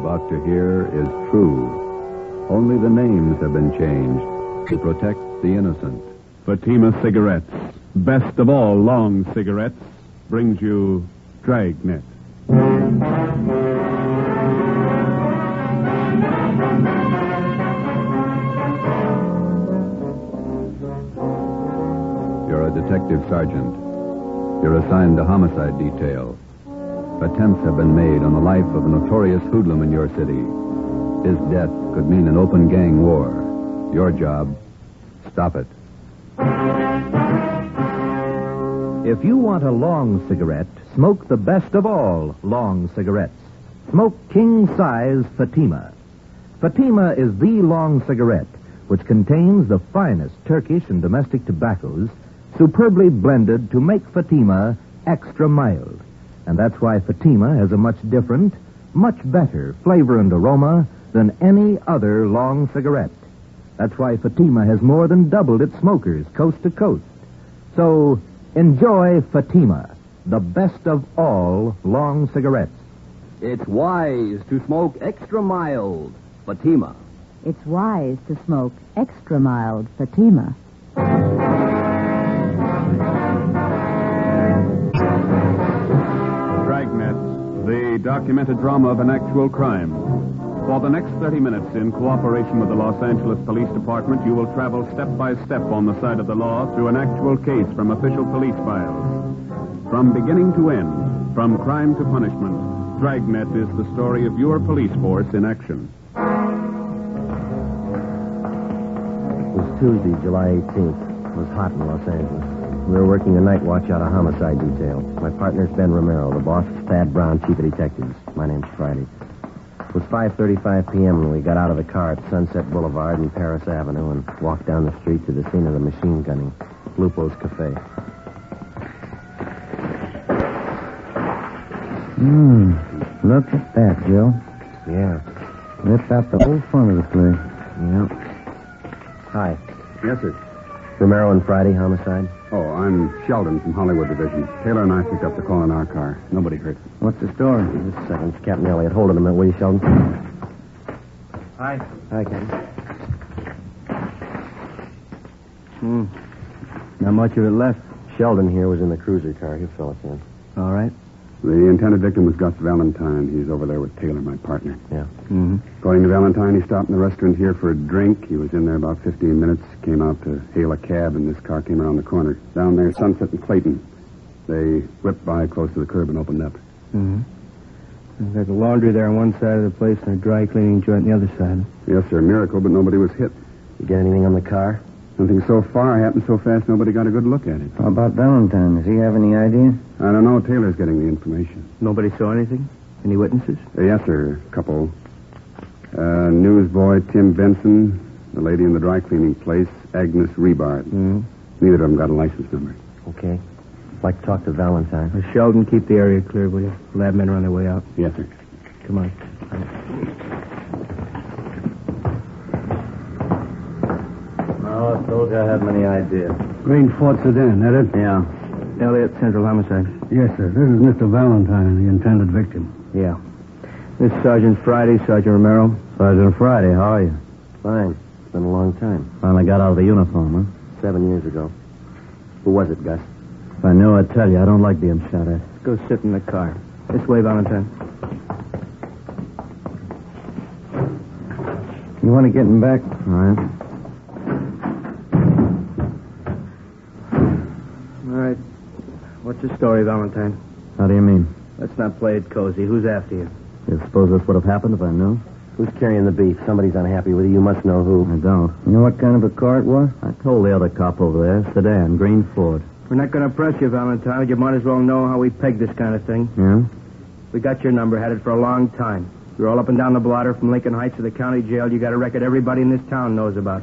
about to hear is true. Only the names have been changed to protect the innocent. Fatima Cigarettes, best of all long cigarettes, brings you Dragnet. You're a detective sergeant. You're assigned to homicide detail. Attempts have been made on the life of a notorious hoodlum in your city. His death could mean an open gang war. Your job, stop it. If you want a long cigarette, smoke the best of all long cigarettes. Smoke king size Fatima. Fatima is the long cigarette which contains the finest Turkish and domestic tobaccos superbly blended to make Fatima extra mild. And that's why Fatima has a much different, much better flavor and aroma than any other long cigarette. That's why Fatima has more than doubled its smokers coast to coast. So enjoy Fatima, the best of all long cigarettes. It's wise to smoke extra mild Fatima. It's wise to smoke extra mild Fatima. Documented drama of an actual crime. For the next 30 minutes, in cooperation with the Los Angeles Police Department, you will travel step by step on the side of the law through an actual case from official police files. From beginning to end, from crime to punishment, Dragnet is the story of your police force in action. It was Tuesday, July 18th. It was hot in Los Angeles. We were working a night watch out of homicide detail. My partner's Ben Romero. The boss is Thad Brown, chief of detectives. My name's Friday. It was 5.35 p.m. when we got out of the car at Sunset Boulevard and Paris Avenue and walked down the street to the scene of the machine gunning, Lupo's Cafe. Hmm. Look at that, Joe. Yeah. Ripped out the whole front of the place. Yeah. Hi. Yes, sir. Romero and Friday, homicide? Oh, I'm Sheldon from Hollywood Division. Taylor and I picked up the call in our car. Nobody hurt. What's the story? Just a second. It's Captain Elliott. Hold it a minute, will you, Sheldon? Hi. Hi, Captain. Hmm. Not much of it left. Sheldon here was in the cruiser car. He'll fill us in. All right. The intended victim was Gus Valentine. He's over there with Taylor, my partner. Yeah. Mm-hmm. According to Valentine, he stopped in the restaurant here for a drink. He was in there about 15 minutes, came out to hail a cab, and this car came around the corner. Down there, Sunset and Clayton. They whipped by close to the curb and opened up. Mm-hmm. There's a laundry there on one side of the place and a dry cleaning joint on the other side. Yes, sir, miracle, but nobody was hit. You get anything on the car? Nothing so far happened so fast nobody got a good look at it. How about Valentine? Does he have any idea? I don't know. Taylor's getting the information. Nobody saw anything? Any witnesses? Uh, yes, sir. A couple. Uh, newsboy Tim Benson, the lady in the dry cleaning place, Agnes Rebart. Mm-hmm. Neither of them got a license number. Okay. I'd Like to talk to Valentine. Uh, Sheldon, keep the area clear, will you? Lab men are on their way out. Yes, sir. Come on. Told you I had many ideas. Green Ford sedan, that it? Yeah. Elliot, Central Homicide. Yes, sir. This is Mr. Valentine, the intended victim. Yeah. This is Sergeant Friday, Sergeant Romero. Sergeant Friday, how are you? Fine. It's been a long time. Finally got out of the uniform, huh? Seven years ago. Who was it, Gus? If I knew, I'd tell you. I don't like being shot at. Go sit in the car. This way, Valentine. You want to get him back? All right. What's the story, Valentine? How do you mean? Let's not play it cozy. Who's after you? You suppose this would have happened if I knew? Who's carrying the beef? Somebody's unhappy with you. You must know who. I don't. You know what kind of a car it was? I told the other cop over there, sedan, green Ford. We're not going to press you, Valentine. You might as well know how we peg this kind of thing. Yeah? We got your number, had it for a long time. You're all up and down the blotter from Lincoln Heights to the county jail. You got a record everybody in this town knows about.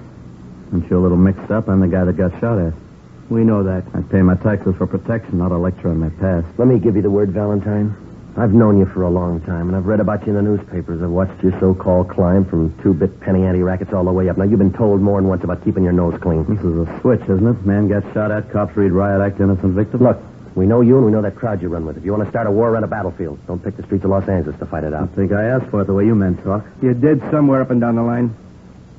Aren't you a little mixed up? I'm the guy that got shot at. We know that. I pay my taxes for protection, not a lecture on my past. Let me give you the word, Valentine. I've known you for a long time, and I've read about you in the newspapers. I've watched your so-called climb from two-bit penny ante rackets all the way up. Now, you've been told more than once about keeping your nose clean. This is a switch, isn't it? Man gets shot at, cops read riot act, innocent victim. Look, We know you and we know that crowd you run with. If you want to start a war, run a battlefield. Don't pick the streets of Los Angeles to fight it I out. think I asked for it the way you men talk. You did somewhere up and down the line.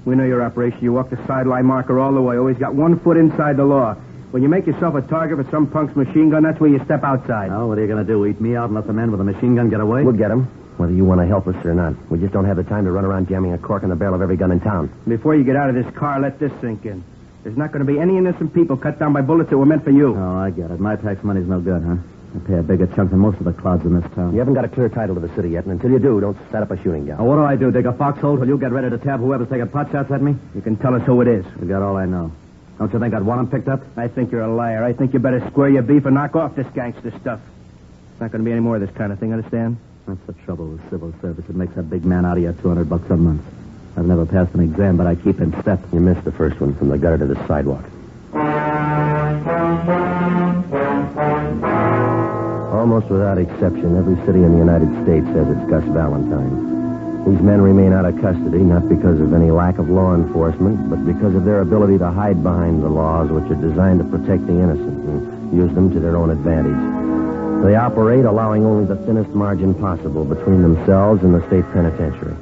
We know your operation. You walk the sideline marker all the way. Always got one foot inside the law. When you make yourself a target for some punk's machine gun, that's where you step outside. Now, what are you going to do? Eat me out and let the man with a machine gun get away? We'll get him, whether you want to help us or not. We just don't have the time to run around jamming a cork in the barrel of every gun in town. Before you get out of this car, let this sink in. There's not going to be any innocent people cut down by bullets that were meant for you. Oh, I get it. My tax money's no good, huh? I pay a bigger chunk than most of the clouds in this town. You haven't got a clear title to the city yet, and until you do, don't set up a shooting Now, gallery. what do I do? Dig a foxhole till you get ready to tab whoever's taking pot shots at me? You can tell us who it is. You got all I know. Don't you think I'd want him picked up? I think you're a liar. I think you better square your beef and knock off this gangster stuff. It's not going to be any more of this kind of thing, understand? That's the trouble with civil service. It makes a big man out of you 200 bucks a month. I've never passed an exam, but I keep in step. You missed the first one from the gutter to the sidewalk. Almost without exception, every city in the United States has its Gus Valentine. These men remain out of custody not because of any lack of law enforcement, but because of their ability to hide behind the laws which are designed to protect the innocent and use them to their own advantage. They operate allowing only the thinnest margin possible between themselves and the state penitentiary.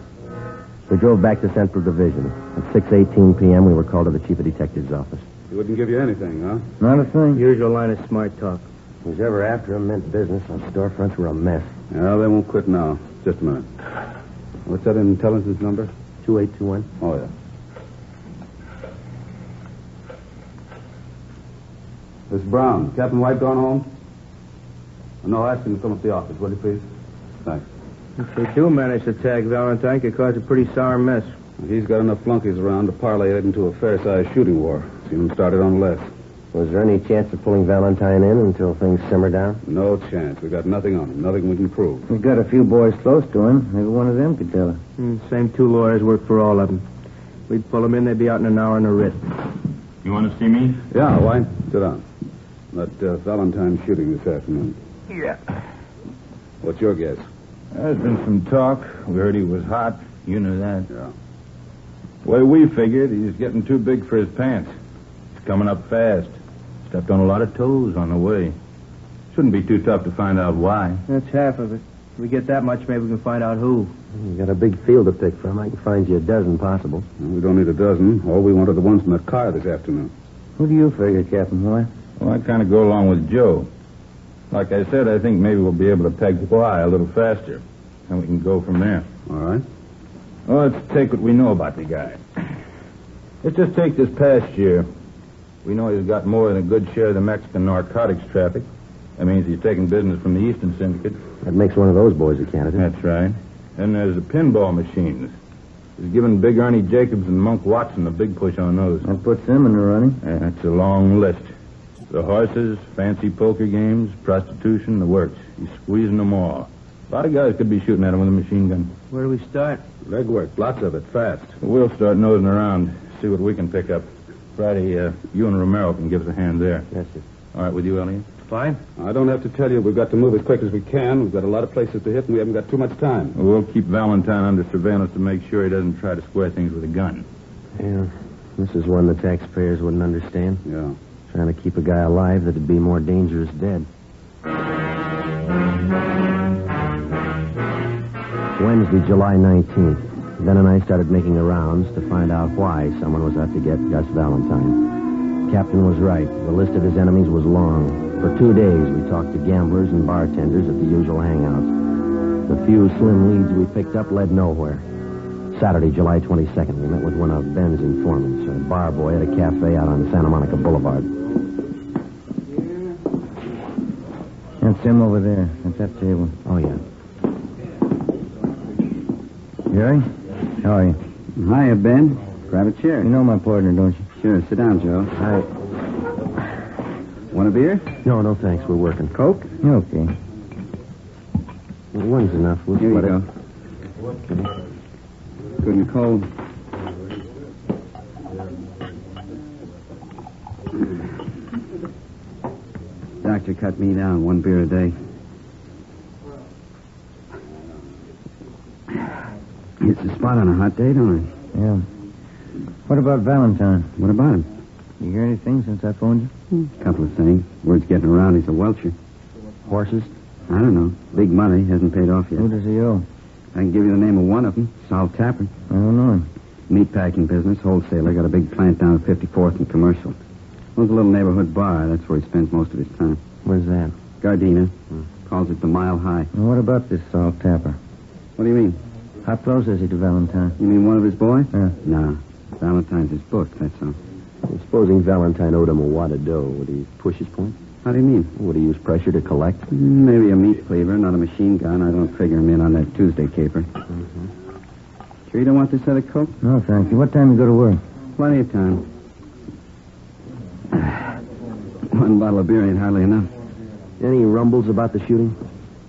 We drove back to Central Division. At 6.18 p.m., we were called to the chief of detective's office. He wouldn't give you anything, huh? Not a thing. Usual line of smart talk. Who's ever after him meant business. Our storefronts were a mess. Well, they won't quit now. Just a minute. What's that intelligence number? 2821. Oh, yeah. Miss Brown, Captain White gone home? Uh, no, ask him to come up to the office, will you, please? Thanks. If they do manage to tag Valentine, could cause a pretty sour mess. He's got enough flunkies around to parlay it into a fair-sized shooting war. See him started on less. Was there any chance of pulling Valentine in until things simmer down? No chance. We've got nothing on him. Nothing we can prove. We've got a few boys close to him. Maybe one of them could tell us. Hmm, same two lawyers work for all of them. We'd pull them in, they'd be out in an hour in a writ. You want to see me? Yeah, White, sit down. That uh, Valentine shooting this afternoon. Yeah. What's your guess? There's been some talk. We heard he was hot. You knew that. Yeah. The way we figured, he's getting too big for his pants. He's coming up fast. Stepped on a lot of toes on the way. Shouldn't be too tough to find out why. That's half of it. If we get that much, maybe we can find out who. You got a big field to pick from. I can find you a dozen possible. Well, we don't need a dozen. All we want are the ones in the car this afternoon. Who do you figure, Captain White? Well, I kind of go along with Joe. Like I said, I think maybe we'll be able to peg Y a little faster. And we can go from there. All right. Well, let's take what we know about the guy. Let's just take this past year. We know he's got more than a good share of the Mexican narcotics traffic. That means he's taking business from the Eastern Syndicate. That makes one of those boys a candidate. That's right. And there's the pinball machines. He's given Big Ernie Jacobs and Monk Watson a big push on those. That puts them in the running. That's a long list. The horses, fancy poker games, prostitution, the works. He's squeezing them all. A lot of guys could be shooting at him with a machine gun. Where do we start? Legwork, lots of it, fast. We'll start nosing around, see what we can pick up. Friday, uh, you and Romero can give us a hand there. Yes, sir. All right, with you, Elliot? Fine. I don't have to tell you we've got to move as quick as we can. We've got a lot of places to hit, and we haven't got too much time. We'll keep Valentine under surveillance to make sure he doesn't try to square things with a gun. Yeah. This is one the taxpayers wouldn't understand. Yeah. Trying to keep a guy alive that'd be more dangerous dead. Wednesday, July 19th. Ben and I started making the rounds to find out why someone was out to get Gus Valentine. Captain was right. The list of his enemies was long. For two days, we talked to gamblers and bartenders at the usual hangouts. The few slim leads we picked up led nowhere. Saturday, July 22nd, we met with one of Ben's informants, a bar boy at a cafe out on Santa Monica Boulevard. That's him over there at that table. Oh, yeah. Jerry? How are you? Hiya, Ben. Grab a chair. You know my partner, don't you? Sure, sit down, Joe. Hi. Want a beer? No, no, thanks. We're working. Coke? Okay. One's enough. We'll Here you split go. Good and cold. Doctor cut me down one beer a day. It's a spot on a hot day, don't it? Yeah. What about Valentine? What about him? You hear anything since I phoned you? A couple of things. Word's getting around he's a welcher. Horses? I don't know. Big money. Hasn't paid off yet. Who does he owe? I can give you the name of one of them. Sal Tapper. I don't know him. Meat packing business, wholesaler. Got a big plant down at 54th and Commercial. Owns a little neighborhood bar. That's where he spends most of his time. Where's that? Gardena. Hmm. Calls it the Mile High. Now, what about this Sal Tapper? What do you mean? How close is he to Valentine? You mean one of his boys? Yeah. No. Valentine's his book, that's all. Supposing Valentine owed him a wad of dough, would he push his point? How do you mean? Would he use pressure to collect? Maybe a meat cleaver, not a machine gun. I don't figure him in on that Tuesday caper. Mm-hmm. Sure you don't want this other coke? No, thank you. What time you go to work? Plenty of time. One bottle of beer ain't hardly enough. Any rumbles about the shooting?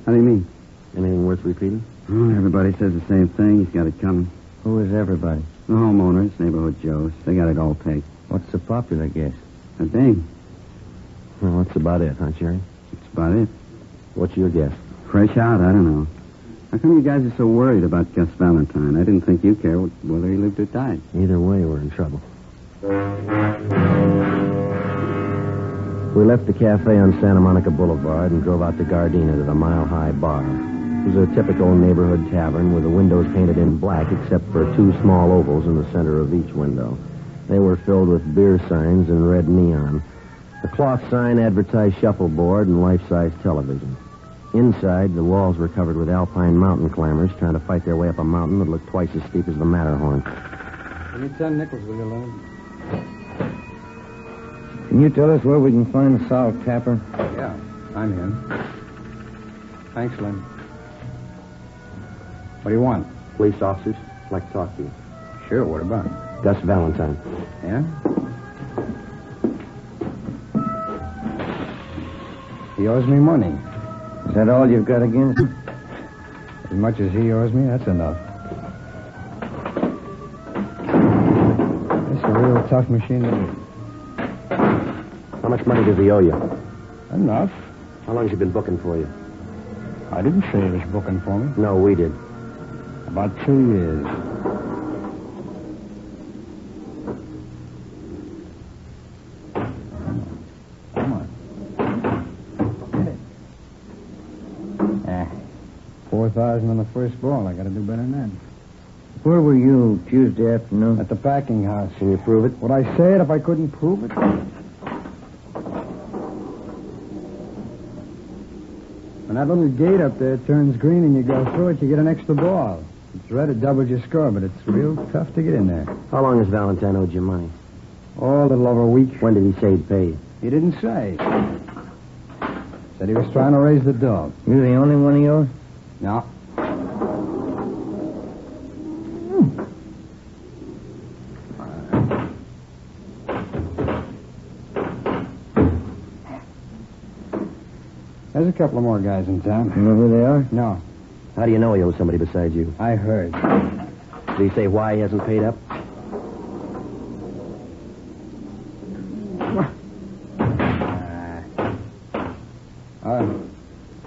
How do you mean? Anything worth repeating? Oh, everybody says the same thing. He's got it coming. Who is everybody? The homeowners, neighborhood Joes, they got it all pegged. What's the popular guess? A ding. Well, that's about it, huh, Jerry? That's about it. What's your guess? Fresh out, I don't know. How come you guys are so worried about Gus Valentine? I didn't think you cared whether he lived or died. Either way, we're in trouble. We left the cafe on Santa Monica Boulevard and drove out to Gardena to the Mile High Bar. It was a typical neighborhood tavern with the windows painted in black except for two small ovals in the center of each window. They were filled with beer signs and red neon. The cloth sign advertised shuffleboard and life-size television. Inside, the walls were covered with alpine mountain climbers trying to fight their way up a mountain that looked twice as steep as the Matterhorn. Give me ten nickels, will you, Leonard? Can you tell us where we can find the Sal Tapper? Yeah, I'm him. Thanks, Lynn. What do you want? Police officers, I'd like to talk to you. Sure, what about? Gus Valentine. Yeah? He owes me money. Is that all you've got against him? As much as he owes me, that's enough. It's a real tough machine to do. How much money does he owe you? Enough. How long has he been booking for you? I didn't say he was booking for me. No, we did. About two years. Come on. Get it. Ah. Four thousand on the first ball. I gotta do better than that. Where were you Tuesday afternoon? At the packing house. Can you prove it? Would I say it if I couldn't prove it? When that little gate up there turns green and you go through it, you get an extra ball. It's red, it doubles your score, but it's real tough to get in there. How long has Valentine owed you money? Oh, a little over a week. When did he say he'd pay you? He didn't say. Said he was trying to raise the dog. You're the only one he owes? No. Hmm. There's a couple of more guys in town. You know who they are? No, How do you know he owes somebody besides you? I heard. Did he say why he hasn't paid up? Uh,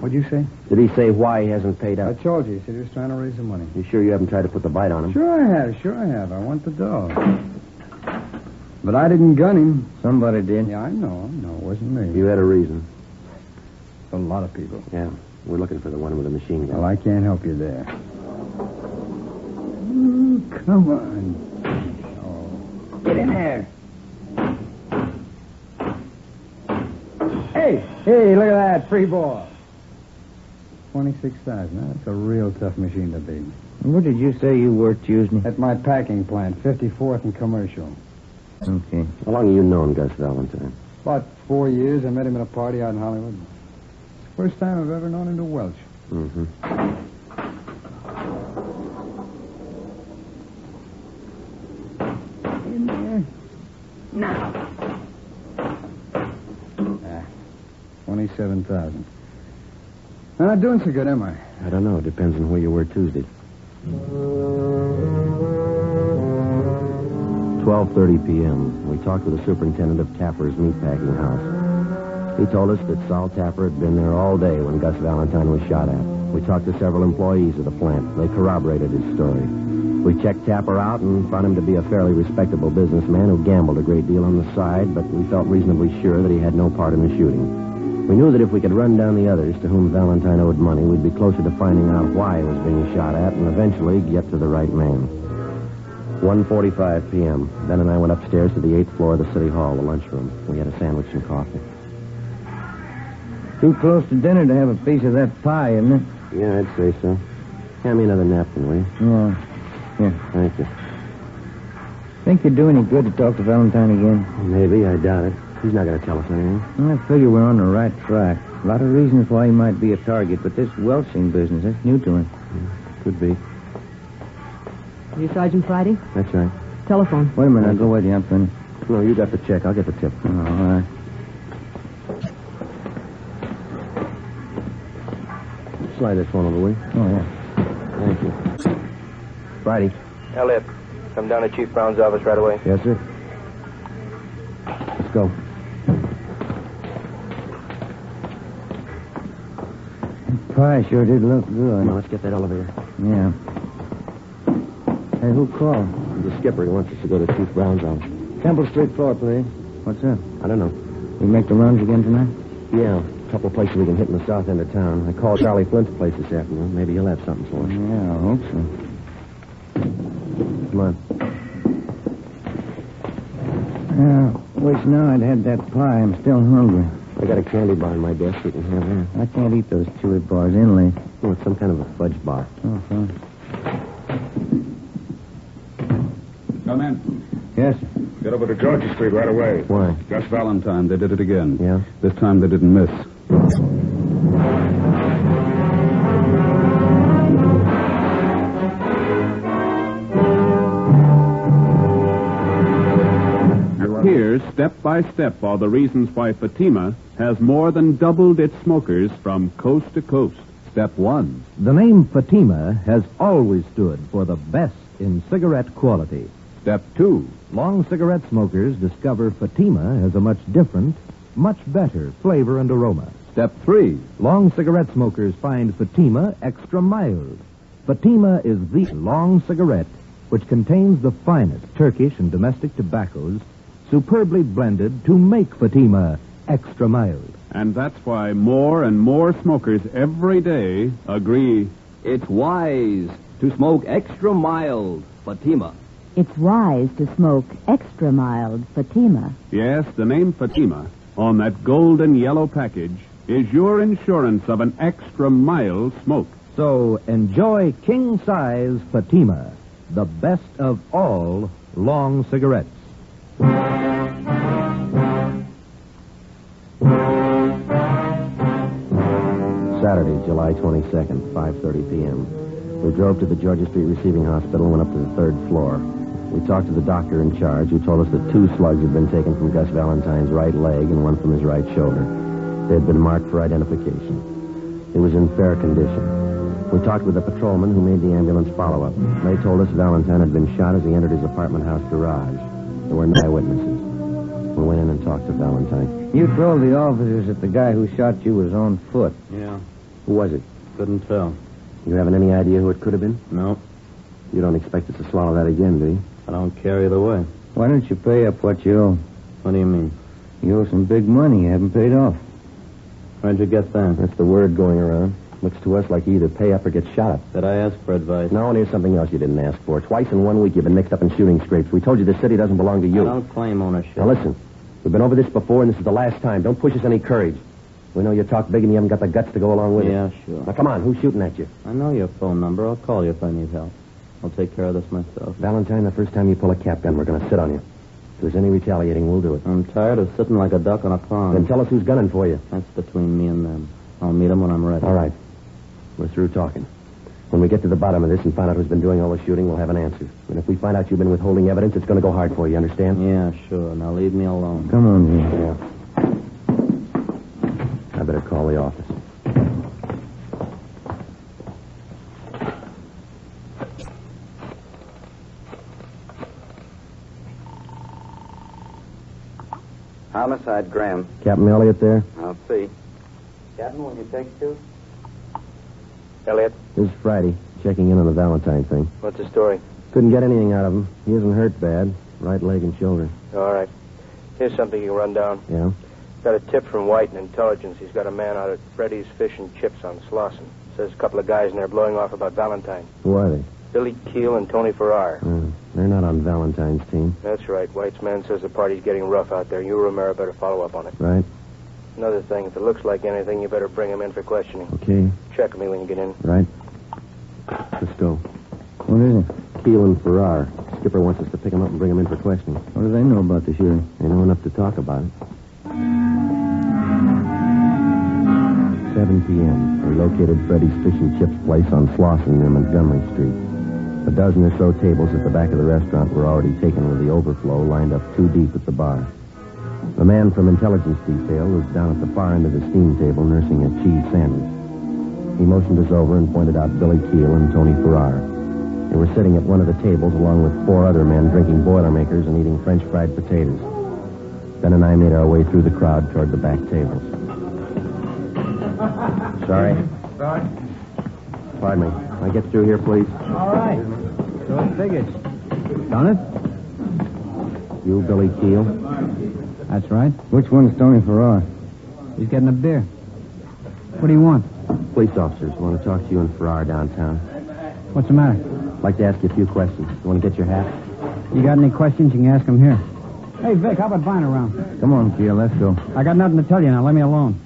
what'd you say? Did he say why he hasn't paid up? I told you. He said he was trying to raise the money. You sure you haven't tried to put the bite on him? Sure I have. Sure I have. I want the dog. But I didn't gun him. Somebody did. Yeah, I know. I know. It wasn't me. You had a reason. A lot of people. Yeah. We're looking for the one with the machine gun. Well, I can't help you there. Ooh, come on. Oh. Get in there. Hey, hey, look at that. Free ball. 26,000. That's a real tough machine to beat. Where did you say you worked Tuesday? At my packing plant, 54th and Commercial. Okay. How long have you known Gus Valentine? About four years. I met him at a party out in Hollywood. First time I've ever known him to Welch. Mm-hmm. In there. Now. Ah, 27,000. I'm not doing so good, am I? I don't know. It depends on where you were Tuesday. 12.30 p.m. We talked with the superintendent of Tapper's meatpacking house. He told us that Sal Tapper had been there all day when Gus Valentine was shot at. We talked to several employees of the plant. They corroborated his story. We checked Tapper out and found him to be a fairly respectable businessman who gambled a great deal on the side, but we felt reasonably sure that he had no part in the shooting. We knew that if we could run down the others to whom Valentine owed money, we'd be closer to finding out why he was being shot at and eventually get to the right man. 1.45 p.m. Ben and I went upstairs to the eighth floor of the city hall, the lunchroom. We had a sandwich and coffee. Too close to dinner to have a piece of that pie, isn't it? Yeah, I'd say so. Hand me another napkin, will you? Yeah. Here. Thank you. Think you'd do any good to talk to Valentine again? Maybe, I doubt it. He's not going to tell us anything. I figure we're on the right track. A lot of reasons why he might be a target, but this welching business, that's new to him. Could be. You Sergeant Friday? That's right. Telephone. Wait a minute, I'll go with you. I'm finished. No, you got the check. I'll get the tip. Oh, all right. Slide this one over, will you? Oh, yeah. Thank you. Friday. Elliot, come down to Chief Brown's office right away. Yes, sir. Let's go. Pie sure did look good. Now, let's get that elevator. Yeah. Hey, who called? The skipper he wants us to go to Chief Brown's office. Temple Street floor, please. What's up? I don't know. We make the rounds again tonight? Yeah, a couple of places we can hit in the south end of town. I called Charlie Flint's place this afternoon. Maybe he'll have something for us. Yeah, I hope so. Come on. Yeah, wish now I'd had that pie. I'm still hungry. I got a candy bar on my desk. You can have that. I can't eat those chewy bars inlaid. Oh, it's some kind of a fudge bar. Oh, fine. Come in. Yes. Get over to Georgia Street right away. Why? Gus Valentine. They did it again. Yeah? This time they didn't miss. Here, step by step, are the reasons why Fatima has more than doubled its smokers from coast to coast. Step one. The name Fatima has always stood for the best in cigarette quality. Step two. Long cigarette smokers discover Fatima has a much different, much better flavor and aroma. Step three. Long cigarette smokers find Fatima extra mild. Fatima is the long cigarette which contains the finest Turkish and domestic tobaccos superbly blended to make Fatima extra mild. And that's why more and more smokers every day agree It's wise to smoke extra mild Fatima. It's wise to smoke extra mild Fatima. Yes, the name Fatima on that golden yellow package is your insurance of an extra mild smoke. So enjoy king size Fatima, the best of all long cigarettes. Saturday, July 22nd, 5.30 p.m. We drove to the Georgia Street Receiving Hospital and went up to the third floor. We talked to the doctor in charge, who told us that two slugs had been taken from Gus Valentine's right leg and one from his right shoulder. They had been marked for identification. He was in fair condition. We talked with the patrolman who made the ambulance follow-up. They told us Valentine had been shot as he entered his apartment house garage. There were no eyewitnesses. We went in and talked to Valentine. You told the officers that the guy who shot you was on foot. Yeah, Who was it? couldn't tell. You haven't any idea who it could have been? No, You don't expect us to swallow that again, do you? I don't care either way. Why don't you pay up what you owe? What do you mean? You owe some big money you haven't paid off. Where'd you get that? That's the word going around. Looks to us like you either pay up or get shot at. Did I ask for advice? No, and here's something else you didn't ask for. Twice in one week you've been mixed up in shooting scrapes. We told you the city doesn't belong to you. I don't claim ownership. Now listen, we've been over this before, and this is the last time. Don't push us any courage. We know you talk big and you haven't got the guts to go along with Yeah, it. sure. Now come on, who's shooting at you? I know your phone number. I'll call you if I need help. I'll take care of this myself. Valentine, the first time you pull a cap gun, we're going to sit on you. If there's any retaliating, we'll do it. I'm tired of sitting like a duck on a pond. Then tell us who's gunning for you. That's between me and them. I'll meet them when I'm ready. All right. We're through talking. When we get to the bottom of this and find out who's been doing all the shooting, we'll have an answer. And if we find out you've been withholding evidence, it's going to go hard for you, understand? Yeah, sure. Now leave me alone. Come on, Jim. Yeah. I better call the office. Homicide, Graham. Captain Elliott there? I'll see. Captain, will you take two? Elliot, This is Friday, checking in on the Valentine thing. what's the story? Couldn't get anything out of him. He isn't hurt bad. Right leg and shoulder. All right. Here's something you can run down. Yeah? Got a tip from White in intelligence. He's got a man out at Freddy's Fish and Chips on Slauson. Says a couple of guys in there blowing off about Valentine. Who are they? Billy Keel and Tony Farrar. Hmm, they're not on Valentine's team, That's right. White's man says the party's getting rough out there. You, Romero, better follow up on it. right? Another thing, if it looks like anything, you better bring him in for questioning. Okay, Check me when you get in. right. Let's go. What is it? Keel and Farrar. Skipper wants us to pick him up and bring him in for questioning. What do they know about the shooting? They know enough to talk about it. 7 p.m. We located Freddy's Fish and Chips place on Slauson near Montgomery Street. A dozen or so tables at the back of the restaurant were already taken with the overflow lined up two deep at the bar. The man from intelligence detail was down at the far end of the steam table nursing a cheese sandwich. He motioned us over and pointed out Billy Keel and Tony Farrar. They were sitting at one of the tables along with four other men drinking Boilermakers and eating French fried potatoes. Ben and I made our way through the crowd toward the back tables. Sorry. Sorry. Pardon me. Can I get through here, please? All right. So it figures. Done it? You, Billy Keel? That's right. Which one's Tony Farrar? He's getting a beer. What do you want? Police officers want to talk to you and Farrar downtown. What's the matter? I'd like to ask you a few questions. You want to get your hat? You got any questions, you can ask them here. Hey, Vic, how about buying around? Come on, Keel, let's go. I got nothing to tell you now. Let me alone.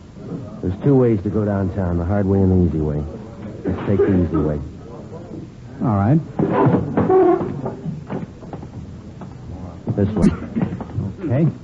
There's two ways to go downtown, the hard way and the easy way. Let's take the easy way. All right. This way. Okay.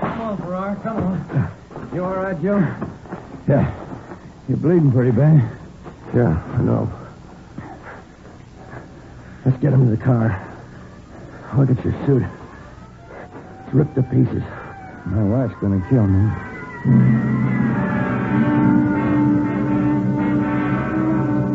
Come on, Farrar. Come on. You all right, Joe? Yeah. You're bleeding pretty bad. Yeah, I know. Let's get him to the car. Look at your suit. It's ripped to pieces. My wife's gonna kill me.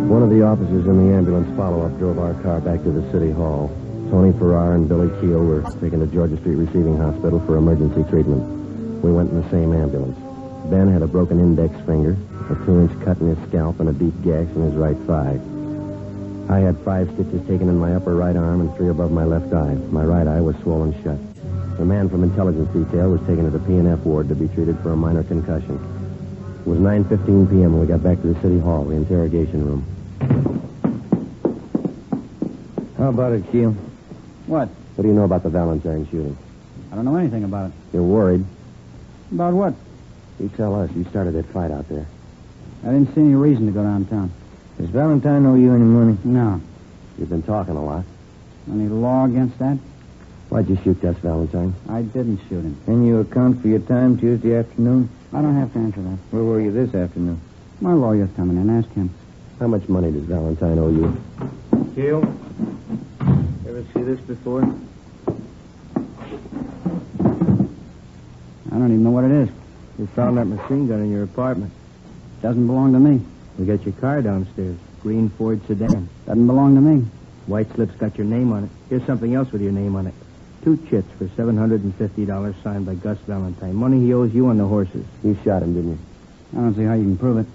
One of the officers in the ambulance follow-up drove our car back to the city hall. Tony Farrar and Billy Keel were taken to Georgia Street Receiving Hospital for emergency treatment. We went in the same ambulance. Ben had a broken index finger, a two-inch cut in his scalp, and a deep gash in his right thigh. I had five stitches taken in my upper right arm and three above my left eye. My right eye was swollen shut. The man from intelligence detail was taken to the P&F ward to be treated for a minor concussion. It was 9.15 p.m. when we got back to the city hall, the interrogation room. How about it, Keel? What? What do you know about the Valentine shooting? I don't know anything about it. You're worried. About what? You tell us. You started that fight out there. I didn't see any reason to go downtown. Does Valentine owe you any money? No. You've been talking a lot. Any law against that? Why'd you shoot Gus Valentine? I didn't shoot him. Can you account for your time Tuesday afternoon? I don't have to answer that. Where were you this afternoon? My lawyer's coming in. Ask him. How much money does Valentine owe you? Keel? Ever see this before? I don't even know what it is. You found that machine gun in your apartment. Doesn't belong to me. We got your car downstairs. Green Ford sedan. Doesn't belong to me. White slip's got your name on it. Here's something else with your name on it. Two chits for $750 signed by Gus Valentine. Money he owes you on the horses. You shot him, didn't you? I don't see how you can prove it.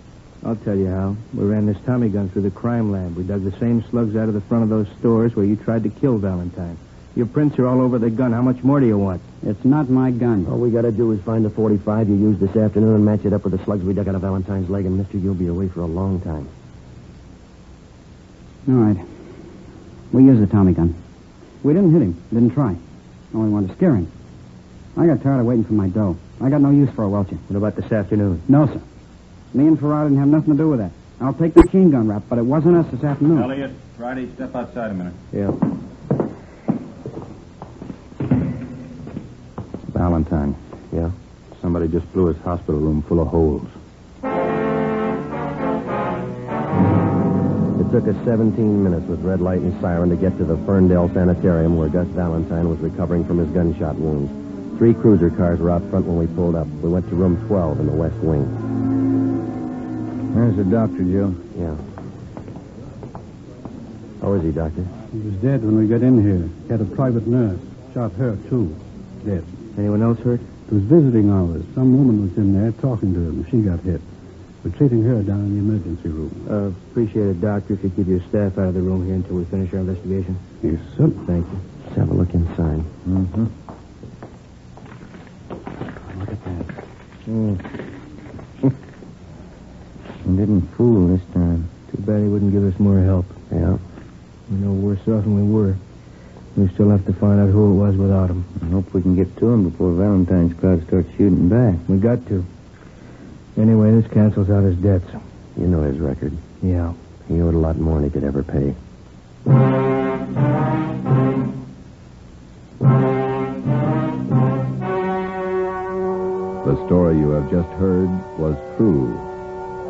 I'll tell you how. We ran this Tommy gun through the crime lab. We dug the same slugs out of the front of those stores where you tried to kill Valentine. Your prints are all over the gun. How much more do you want? It's not my gun. All we gotta do is find the 45 you used this afternoon and match it up with the slugs we dug out of Valentine's leg, and mister, you'll be away for a long time. All right. We used the Tommy gun. We didn't hit him. Didn't try. Only wanted to scare him. I got tired of waiting for my dough. I got no use for a welcher. What about this afternoon? No, sir. Me and Farrar didn't have nothing to do with that. I'll take the machine gun rap, but it wasn't us this afternoon. Elliot, Friday, step outside a minute. Yeah. Valentine. Yeah? Somebody just blew his hospital room full of holes. It took us 17 minutes with red light and siren to get to the Ferndale Sanitarium where Gus Valentine was recovering from his gunshot wounds. Three cruiser cars were out front when we pulled up. We went to room 12 in the west wing. There's the doctor, Joe. Yeah. How is he, Doctor? He was dead when we got in here. He had a private nurse. Shot her, too. Dead. Anyone else hurt? It was visiting hours. Some woman was in there talking to him. She got hit. We're treating her down in the emergency room. Uh, appreciate it, Doctor, if you keep your staff out of the room here until we finish our investigation. Yes, sir. Thank you. Let's have a look inside. Mm-hmm. Look at that. Mm. He didn't fool this time. Too bad he wouldn't give us more help. Yeah. We're no worse off than we were. We still have to find out who it was without him. I hope we can get to him before Valentine's crowd starts shooting back. We got to. Anyway, this cancels out his debts. You know his record. Yeah. He owed a lot more than he could ever pay. The story you have just heard was true.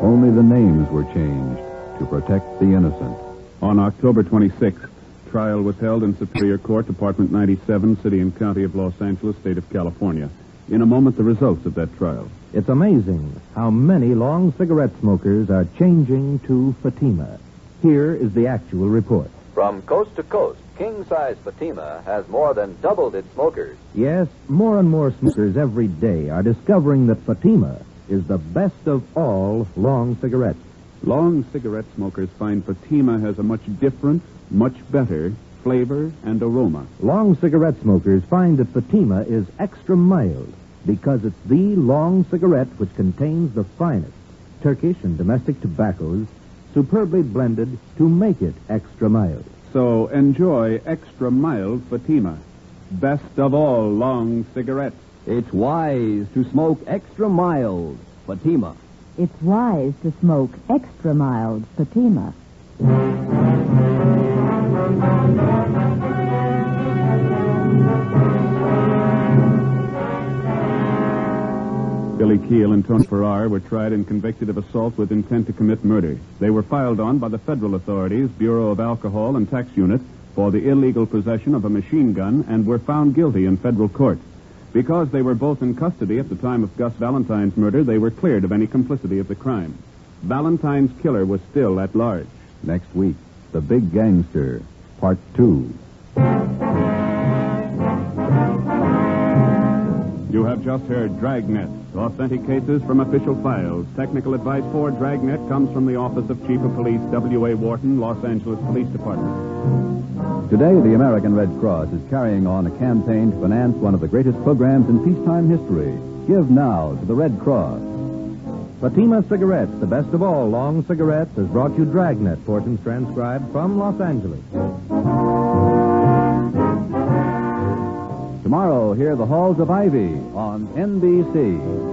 Only the names were changed to protect the innocent. On October 26th, trial was held in Superior Court, Department 97, City and County of Los Angeles, State of California. In a moment, the results of that trial. It's amazing how many long cigarette smokers are changing to Fatima. Here is the actual report. From coast to coast, king size Fatima has more than doubled its smokers. Yes, more and more smokers every day are discovering that Fatima is the best of all long cigarettes. Long cigarette smokers find Fatima has a much different, much better flavor and aroma. Long cigarette smokers find that Fatima is extra mild because it's the long cigarette which contains the finest Turkish and domestic tobaccos superbly blended to make it extra mild. So enjoy extra mild Fatima. Best of all long cigarettes. It's wise to smoke extra mild Fatima. It's wise to smoke extra mild Fatima. Billy Keel and Tony Farrar were tried and convicted of assault with intent to commit murder. They were filed on by the federal authorities, Bureau of Alcohol and Tax Unit, for the illegal possession of a machine gun and were found guilty in federal court. Because they were both in custody at the time of Gus Valentine's murder, they were cleared of any complicity of the crime. Valentine's killer was still at large. Next week, The Big Gangster, Part 2. Have just heard Dragnet, authentic cases from official files. Technical advice for Dragnet comes from the Office of Chief of Police W.A. Worton, Los Angeles Police Department. Today, the American Red Cross is carrying on a campaign to finance one of the greatest programs in peacetime history. Give now to the Red Cross. Fatima Cigarettes, the best of all long cigarettes, has brought you Dragnet, portions transcribed from Los Angeles. Tomorrow, hear the Halls of Ivy on NBC.